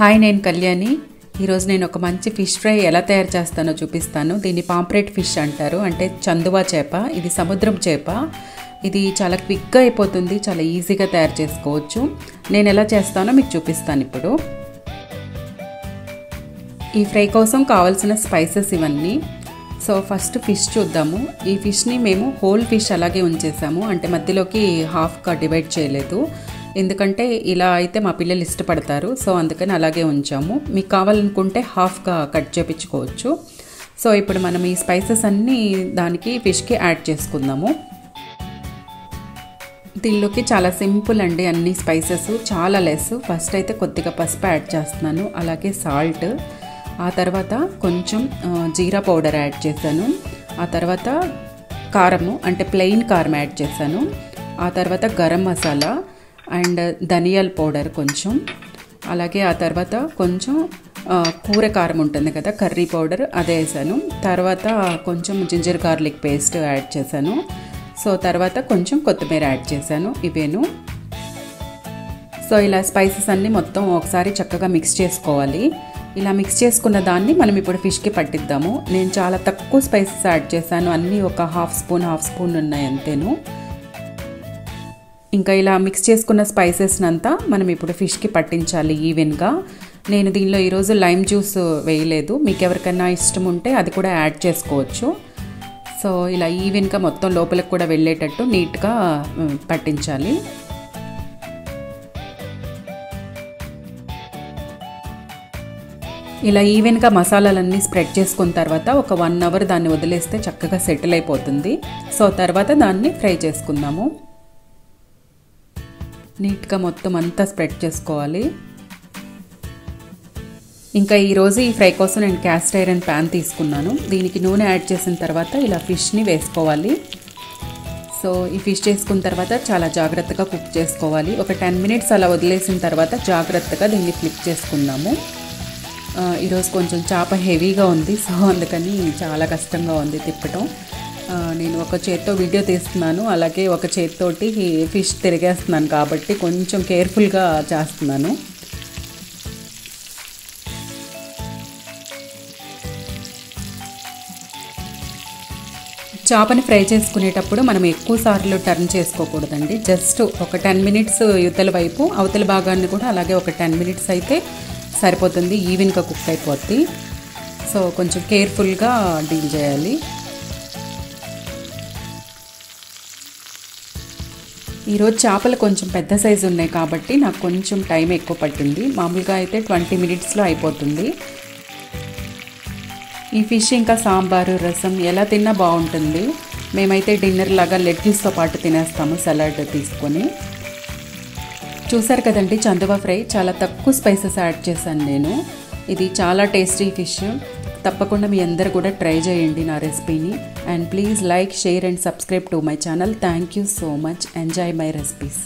Hi నేను కళ్యాణి. ఈరోజు నేను ఒక మంచి ఫిష్ ఫ్రై ఎలా తయారు చేస్తానో చూపిస్తాను. దీన్ని పాంప్రెట్ ఫిష్ అంటారు. అంటే చందువా చేప ఇది సముద్రం చేప. ఇది చాలా క్విక్గా అయిపోతుంది. చాలా ఈజీగా తయారు చేసుకోవచ్చు. నేను ఎలా చేస్తానో మీకు చూపిస్తాను ఇప్పుడు. ఈ ఫ్రై కోసం కావాల్సిన స్పైసెస్ ఇవన్నీ. సో ఫస్ట్ ఫిష్ చూద్దాము. ఈ ఫిష్ని మేము హోల్ ఫిష్ అలాగే ఉంచేసాము. అంటే మధ్యలోకి హాఫ్గా డివైడ్ చేయలేదు. ఎందుకంటే ఇలా అయితే మా పిల్లలు ఇష్టపడతారు సో అందుకని అలాగే ఉంచాము. మీకు కావాలనుకుంటే హాఫ్గా కట్ చేపించుకోవచ్చు. సో ఇప్పుడు మనం ఈ స్పైసెస్ అన్నీ దానికి ఫిష్కి యాడ్ చేసుకుందాము. దీనిలోకి చాలా సింపుల్ అండి అన్ని స్పైసెస్ చాలా లెస్. ఫస్ట్ అయితే కొద్దిగా పసుపు యాడ్ చేస్తున్నాను అలాగే సాల్ట్. ఆ తర్వాత కొంచెం జీరా పౌడర్ యాడ్ చేశాను. ఆ తర్వాత కారము అంటే ప్లెయిన్ కారం యాడ్ చేశాను. ఆ తర్వాత గరం మసాలా. అండ్ ధనియాల పౌడర్ కొంచెం. అలాగే ఆ తర్వాత కొంచెం కూర కారం ఉంటుంది కదా కర్రీ పౌడర్ అదే వేసాను. తర్వాత కొంచెం జింజర్ గార్లిక్ పేస్ట్ యాడ్ చేశాను. సో తర్వాత కొంచెం కొత్తిమీర యాడ్ చేశాను ఇవేను. సో ఇలా స్పైసెస్ అన్నీ మొత్తం ఒకసారి చక్కగా మిక్స్ చేసుకోవాలి. ఇలా మిక్స్ చేసుకున్న దాన్ని మనం ఇప్పుడు ఫిష్కి పట్టిద్దాము. నేను చాలా తక్కువ స్పైసెస్ యాడ్ చేశాను. అన్నీ ఒక హాఫ్ స్పూన్ హాఫ్ స్పూన్ ఉన్నాయి అంతేను. ఇంకా ఇలా మిక్స్ చేసుకున్న స్పైసెస్ని అంతా మనం ఇప్పుడు ఫిష్కి పట్టించాలి ఈవెన్గా నేను దీనిలో ఈరోజు లైమ్ జ్యూస్ వేయలేదు. మీకు ఎవరికైనా ఇష్టం ఉంటే అది కూడా యాడ్ చేసుకోవచ్చు. సో ఇలా ఈవెన్గా మొత్తం లోపలికి కూడా వెళ్ళేటట్టు నీట్గా పట్టించాలి. ఇలా ఈవెన్గా మసాలాలన్నీ స్ప్రెడ్ చేసుకున్న తర్వాత ఒక వన్ అవర్ దాన్ని వదిలేస్తే చక్కగా సెటిల్ అయిపోతుంది. సో తర్వాత దాన్ని ఫ్రై చేసుకుందాము. నీట్గా మొత్తం అంతా స్ప్రెడ్ చేసుకోవాలి. ఇంకా ఈరోజు ఈ ఫ్రై కోసం నేను క్యాస్ట్ ఐరన్ ప్యాన్ తీసుకున్నాను. దీనికి నూనె యాడ్ చేసిన తర్వాత ఇలా ఫిష్ని వేసుకోవాలి. సో ఈ ఫిష్ చేసుకున్న తర్వాత చాలా జాగ్రత్తగా కుక్ చేసుకోవాలి. ఒక టెన్ మినిట్స్ అలా వదిలేసిన తర్వాత జాగ్రత్తగా దీన్ని ఫ్లిప్ చేసుకుందాము ఈరోజు కొంచెం చేప హెవీగా ఉంది సో అందుకని చాలా కష్టంగా ఉంది తిప్పటం. నేను ఒక చేత్తో వీడియో తీస్తున్నాను అలాగే ఒక చేత్తోటి ఫిష్ తిరిగేస్తున్నాను కాబట్టి కొంచెం కేర్ఫుల్గా చేస్తున్నాను. చేపని ఫ్రై చేసుకునేటప్పుడు మనం ఎక్కువ సార్లు టర్న్ చేసుకోకూడదండి. జస్ట్ ఒక టెన్ మినిట్స్ యువతల వైపు అవతల భాగాన్ని కూడా అలాగే ఒక టెన్ మినిట్స్ అయితే సరిపోతుంది ఈవెన్గా కుక్ అయిపోద్ది. సో కొంచెం కేర్ఫుల్గా డీల్ చేయాలి. ఈరోజు చేపలు కొంచెం పెద్ద సైజు ఉన్నాయి కాబట్టి నాకు కొంచెం టైం ఎక్కువ పట్టింది. మామూలుగా అయితే ట్వంటీ మినిట్స్లో అయిపోతుంది. ఈ ఫిష్ ఇంకా సాంబారు రసం ఎలా తిన్నా బాగుంటుంది. మేమైతే డిన్నర్ లాగా లెట్యూస్తో పాటు తినేస్తాము సలాడ్ తీసుకొని. చూసారు కదండి చందువా ఫ్రై? చాలా తక్కువ స్పైసెస్ యాడ్ చేశాను నేను. ఇది చాలా టేస్టీ ఫిష్. తప్పకుండా మీ అందరు కూడా ట్రై చేయండి నా రెసిపీని. And please like share and subscribe to my channel thank you so much enjoy my recipes